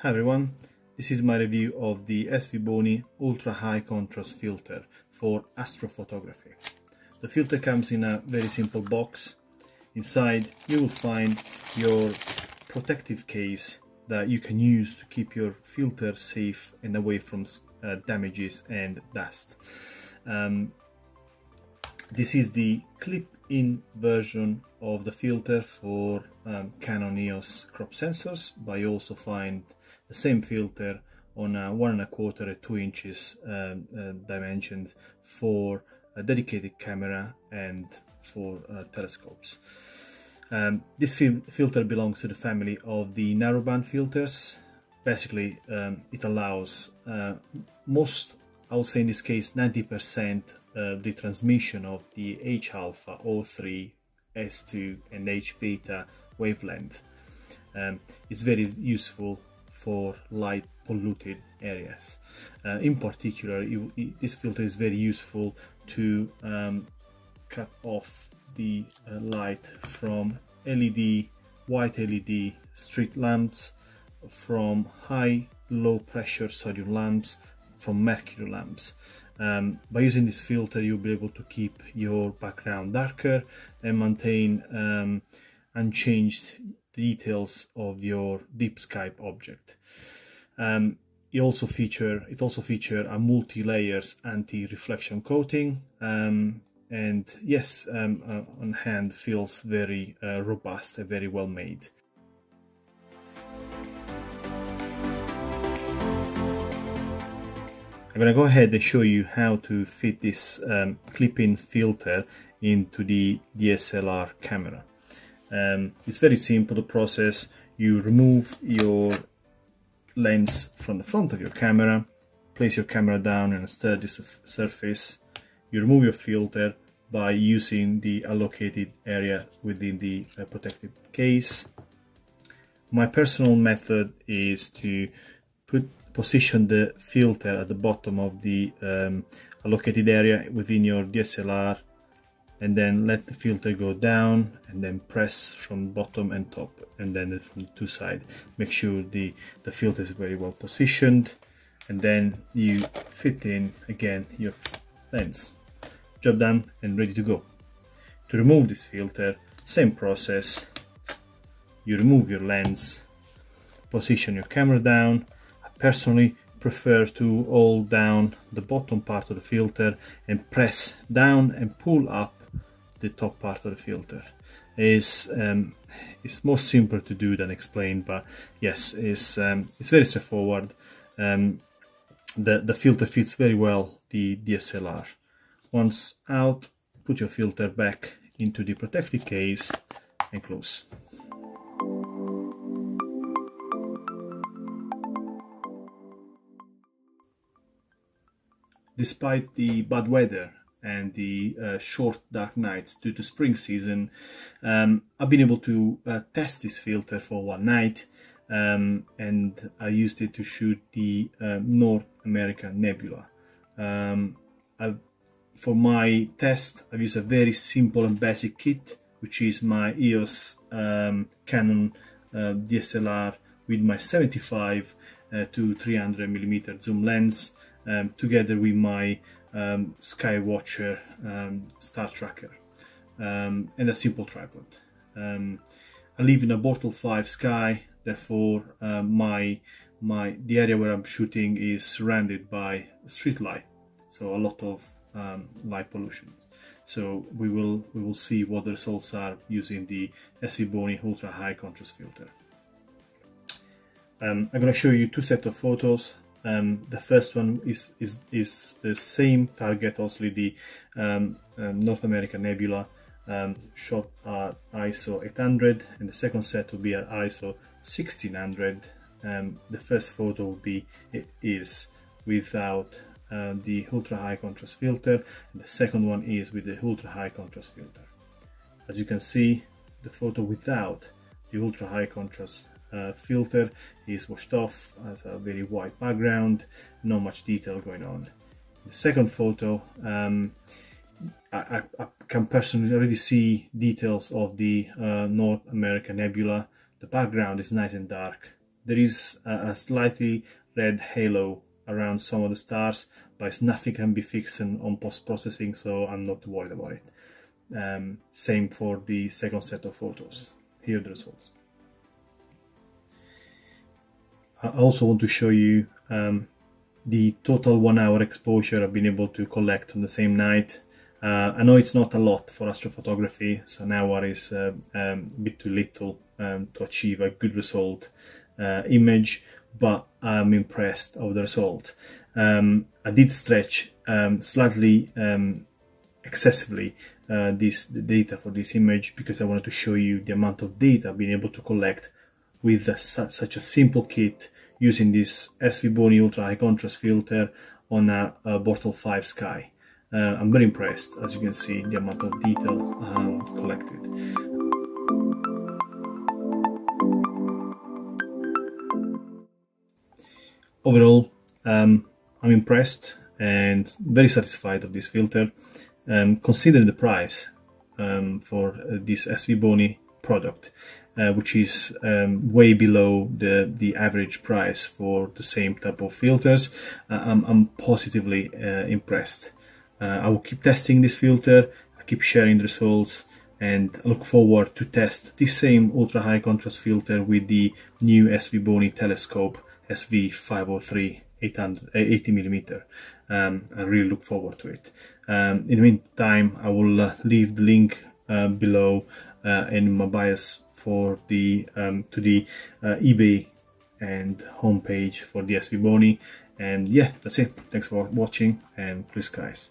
Hi everyone, this is my review of the SVBONY Ultra High Contrast Filter for astrophotography. The filter comes in a very simple box. Inside you will find your protective case that you can use to keep your filter safe and away from uh, damages and dust. Um, this is the clip-in version of the filter for um, Canon EOS crop sensors, but you also find the same filter on a one and a quarter two inches uh, uh, dimensions for a dedicated camera and for uh, telescopes. Um, this fil filter belongs to the family of the narrowband filters. Basically, um, it allows uh, most, I would say in this case, 90% of the transmission of the H alpha, O3, S2, and H beta wavelength. Um, it's very useful for light polluted areas. Uh, in particular, this filter is very useful to um, cut off the uh, light from LED, white LED street lamps, from high low pressure sodium lamps, from mercury lamps. Um, by using this filter you'll be able to keep your background darker and maintain um, unchanged details of your deep sky object. Um, it also feature it also feature a multi-layers anti-reflection coating um, and yes um, uh, on hand feels very uh, robust and very well made. I'm gonna go ahead and show you how to fit this um, clip-in filter into the DSLR camera. Um, it's very simple the process. You remove your lens from the front of your camera, place your camera down on a sturdy surface, you remove your filter by using the allocated area within the uh, protective case. My personal method is to put position the filter at the bottom of the um, allocated area within your DSLR and then let the filter go down and then press from bottom and top and then from the two side make sure the the filter is very well positioned and then you fit in again your lens. Job done and ready to go. To remove this filter same process. You remove your lens position your camera down. I personally prefer to hold down the bottom part of the filter and press down and pull up the top part of the filter. Is um, it's more simple to do than explain but yes it's um, it's very straightforward. Um, the the filter fits very well the DSLR once out put your filter back into the protective case and close. Despite the bad weather and the uh, short dark nights due to spring season, um, I've been able to uh, test this filter for one night um, and I used it to shoot the uh, North America Nebula. Um, for my test, I've used a very simple and basic kit, which is my EOS um, Canon uh, DSLR with my 75 uh, to 300 millimeter zoom lens, um, together with my um, Skywatcher um, star tracker um, and a simple tripod. Um, I live in a Bortle 5 sky, therefore uh, my my the area where I'm shooting is surrounded by street light, so a lot of um, light pollution. So we will we will see what the results are using the SVBONY Ultra High Contrast Filter. Um, I'm going to show you two sets of photos um, the first one is, is, is the same target, also the um, um, North American Nebula um, shot at ISO 800 and the second set will be at ISO 1600. Um, the first photo will be it is without uh, the ultra high contrast filter and the second one is with the ultra high contrast filter. As you can see the photo without the ultra high contrast uh, filter is washed off as a very white background, not much detail going on. The second photo, um, I, I, can personally already see details of the uh, North American Nebula. The background is nice and dark, there is a, a slightly red halo around some of the stars, but it's nothing can be fixed on post-processing, so I'm not worried about it. Um, same for the second set of photos. Here the results. I also want to show you um, the total one hour exposure I've been able to collect on the same night. Uh, I know it's not a lot for astrophotography, so an hour is uh, um, a bit too little um, to achieve a good result uh, image, but I'm impressed of the result. Um, I did stretch um, slightly um, excessively uh, this data for this image because I wanted to show you the amount of data I've been able to collect with a, such a simple kit using this SVBONY Ultra High Contrast filter on a, a Bortle 5 Sky. Uh, I'm very impressed, as you can see, the amount of detail um, collected. Overall, um, I'm impressed and very satisfied of this filter. Um, considering the price um, for uh, this SVBONY product, uh, which is um, way below the, the average price for the same type of filters, uh, I'm, I'm, positively uh, impressed. Uh, I will keep testing this filter, I keep sharing the results, and I look forward to test this same ultra high contrast filter with the new SVBONY telescope SV503 800, 80 millimeter. Um, I really look forward to it. Um, in the meantime, I will uh, leave the link uh, below uh, and my bias for the um, to the uh, eBay and homepage for the SVBONY. And yeah, that's it. Thanks for watching and please guys.